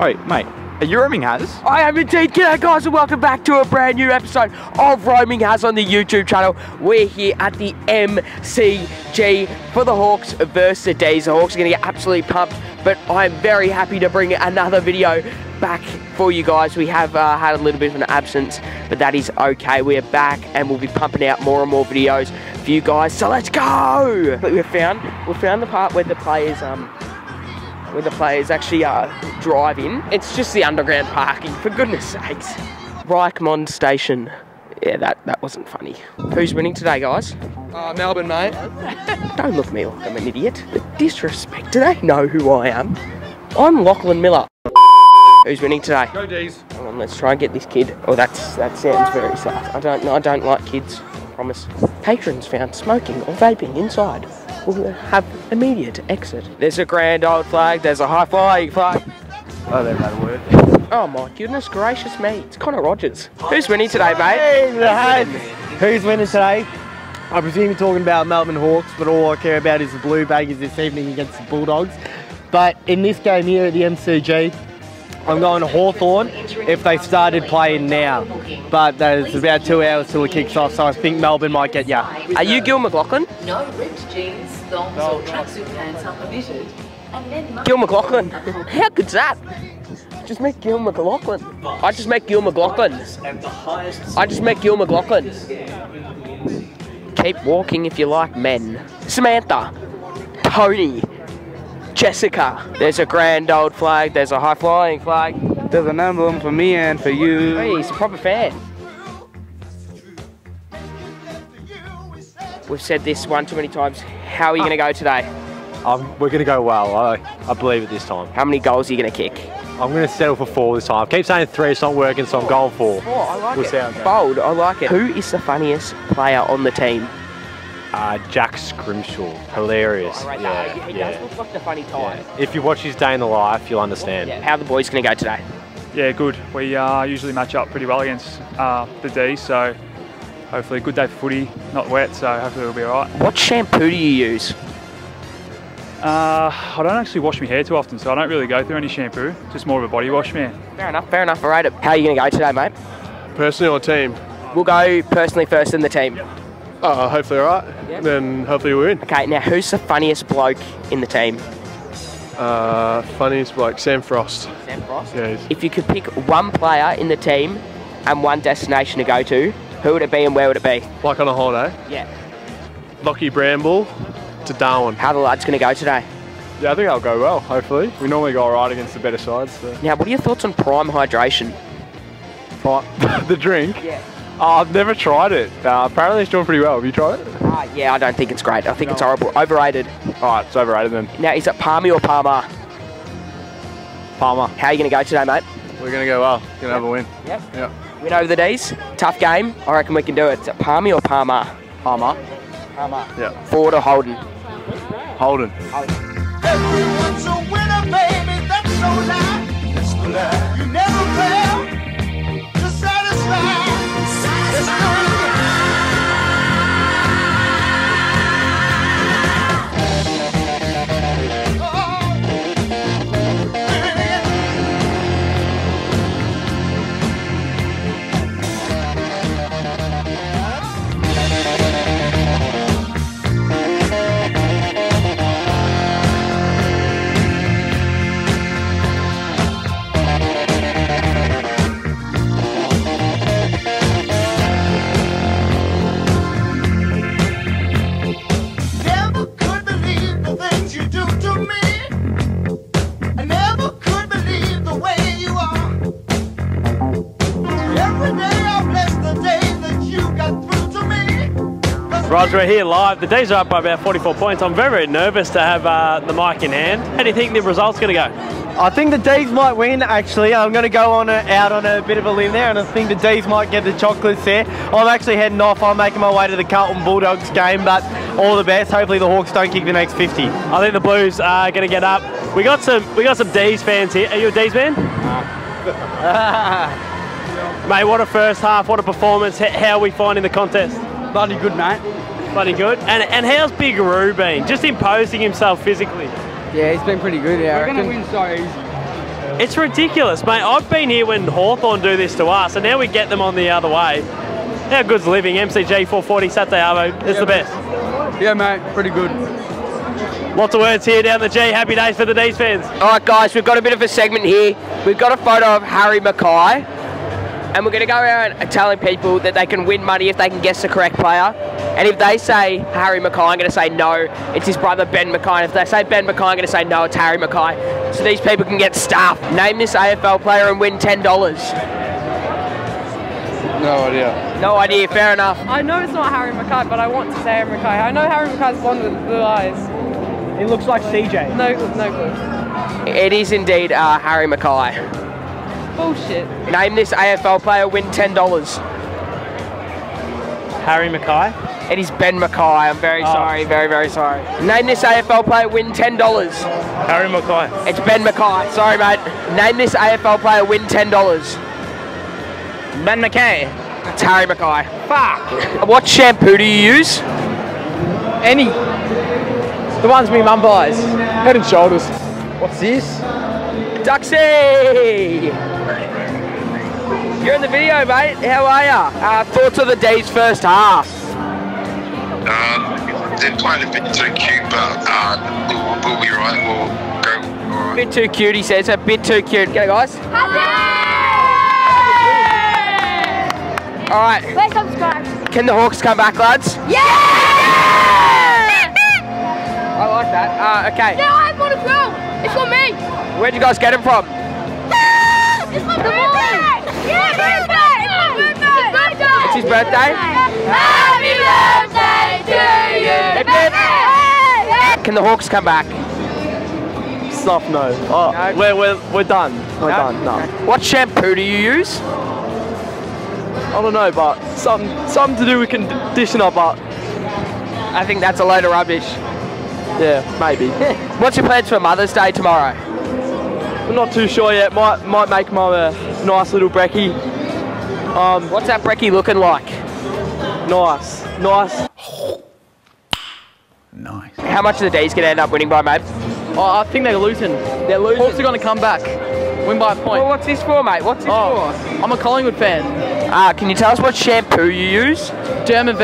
Oh, mate, are you roaming Has? I am indeed. G'day guys and welcome back to a brand new episode of Roaming Haz on the YouTube channel. We're here at the MCG for the Hawks versus the D's. The Hawks are going to get absolutely pumped, but I'm very happy to bring another video back for you guys. We have uh, had a little bit of an absence, but that is okay. We are back and we'll be pumping out more and more videos for you guys. So let's go! We found we found the part where the players um where the players actually uh, drive in. It's just the underground parking, for goodness sakes. Richmond Station. Yeah, that, that wasn't funny. Who's winning today, guys? Uh, Melbourne, mate. Don't look at me like I'm an idiot. The disrespect. Do they know who I am? I'm Lachlan Miller. Who's winning today? Go D's. Come on, let's try and get this kid. Oh, that's that sounds very sad. I don't I don't like kids. I promise. Patrons found smoking or vaping inside will have immediate exit. There's a grand old flag. There's a high flying flag. Oh, they've had a word. Oh my goodness gracious me! It's Connor Rogers. Who's winning today, mate? Hey. Who's winning today? I presume you're talking about Melbourne Hawks, but all I care about is the Blue Baggers this evening against the Bulldogs. But in this game here at the MCG, I'm going to Hawthorn if they started playing now. But there's about two hours till it kicks off, so I think Melbourne might get ya. Are you Gil McLaughlin? No ripped jeans, thongs or tracksuit pants are permitted. Gil McLaughlin. How good's that? Just make Gil McLaughlin. I just make Gil McLaughlin. I just make Gil McLaughlin. Keep walking if you like men. Samantha. Tony. Jessica. There's a grand old flag. There's a high flying flag. There's an emblem for me and for you. Hey, he's a proper fan. We've said this one too many times. How are you going to go today? Um, we're going to go well. I, I believe it this time. How many goals are you going to kick? I'm going to settle for four this time. Keep saying three, it's not working, so I'm going four. Oh, I like We'll it. see how it. Bold, I like it. Who is the funniest player on the team? Uh, Jack Scrimshaw. Hilarious. I rate Yeah, that. He yeah. does look like the funny type. Yeah. If you watch his day in the life, you'll understand. How are the boys going to go today? Yeah, good. We uh, usually match up pretty well against uh, the D, so hopefully a good day for footy, not wet, so hopefully it'll be all right. What shampoo do you use? Uh, I don't actually wash my hair too often, so I don't really go through any shampoo, just more of a body wash, man. Fair enough, fair enough. I rate it. How are you going to go today, mate? Personally or team? We'll go personally first in the team. Uh, hopefully alright. Yep. Then hopefully we win. Okay, now who's the funniest bloke in the team? Uh, funniest bloke, Sam Frost. Sam Frost. Yeah, he's- If you could pick one player in the team and one destination to go to, who would it be and where would it be? like on a holiday. Yeah. Lockie Bramble to Darwin. How are the lads going to go today? Yeah, I think I'll go well, hopefully. We normally go alright against the better sides. So. Now, what are your thoughts on prime hydration? the drink? Yeah. Oh, I've never tried it. Uh, apparently it's doing pretty well. Have you tried it? Ah, yeah, I don't think it's great. I think it's horrible. Overrated. Alright, it's overrated then. Now, is it Palmy or Palmer? Palmer. How are you going to go today, mate? We're going to go well. Going to have a win. Yep. Yep. Win over the D's. Tough game. I reckon we can do it. Is it Palmy or Palmer? Palmer. Palmer. Yeah. Ford or Holden? Holden. Everyone's a winner, baby. That's. You never fail to satisfy. Roz, we're here live. The D's are up by about 44 points. I'm very, very nervous to have uh, the mic in hand. How do you think the result's going to go? I think the D's might win, actually. I'm going to go on a, out on a bit of a limb there, and I think the D's might get the chocolates there. I'm actually heading off. I'm making my way to the Carlton Bulldogs game, but all the best. Hopefully the Hawks don't kick the next 50. I think the Blues are going to get up. We got some, we got some D's fans here. Are you a D's fan? Mate, what a first half! What a performance! How are we finding the contest? Bloody good, mate. Bloody good. And and how's Big Roo been? Just imposing himself physically. Yeah, he's been pretty good. Yeah, We're going to win so easy. It's ridiculous, mate. I've been here when Hawthorn do this to us, and now we get them on the other way. How good's living? MCG 440 Saturday Arvo is the best. Yeah, mate, pretty good. Lots of words here down the G. Happy days for the D's fans. All right, guys, we've got a bit of a segment here. We've got a photo of Harry McKay, and we're going to go around telling people that they can win money if they can guess the correct player. And if they say Harry McKay, I'm going to say no, it's his brother Ben McKay. And if they say Ben McKay, I'm going to say no, it's Harry McKay. So these people can get stuff. Name this AFL player and win $10. No idea. No idea, fair enough. I know it's not Harry McKay, but I want to say Harry McKay. I know Harry McKay's blonde with blue eyes. He looks like CJ. No, no clue. It is indeed uh, Harry McKay. Bullshit. Name this AFL player, win $10. Harry McKay. It is Ben McKay. I'm very ah. sorry, very, very sorry. Name this AFL player, win $10. Harry McKay. It's Ben McKay. Sorry, mate. Name this AFL player, win $10. Ben McKay. It's Harry McKay. Fuck. What shampoo do you use? Any. The ones me mum buys. Head and shoulders. What's this? Duxie! You're in the video, mate. How are ya? Uh, thoughts of the day's first half? Um, they're playing a bit too cute, but uh, we'll, we'll be right. We'll go. All right. Bit too cute, he says. A bit too cute. Get it, guys? All right. Where's subscribe? Can the Hawks come back, lads? Yeah! I like that. Uh, okay. No, I want to go. It's for me. Where'd you guys get him from? It's my birthday. Yeah, birthday. It's my birthday. It's his birthday? Happy birthday to you. Hip, hip. Can the Hawks come back? Stuff, no. Oh, No? We're, we're, we're done. We're No? done, no. What shampoo do you use? I don't know, but something, something to do with conditioner, but I think that's a load of rubbish. yeah, maybe. What's your plans for Mother's Day tomorrow? We're not too sure yet. Might might make my a nice little brekkie. Um, What's that brekkie looking like? nice, nice. Nice. How much are the D's going to end up winning by, mate? Oh, I think they're losing. They're losing. Hawks are going to come back. Win by a point. Well, what's this for, mate? What's this Oh, I'm a Collingwood fan. for? Uh, can you tell us what shampoo you use? German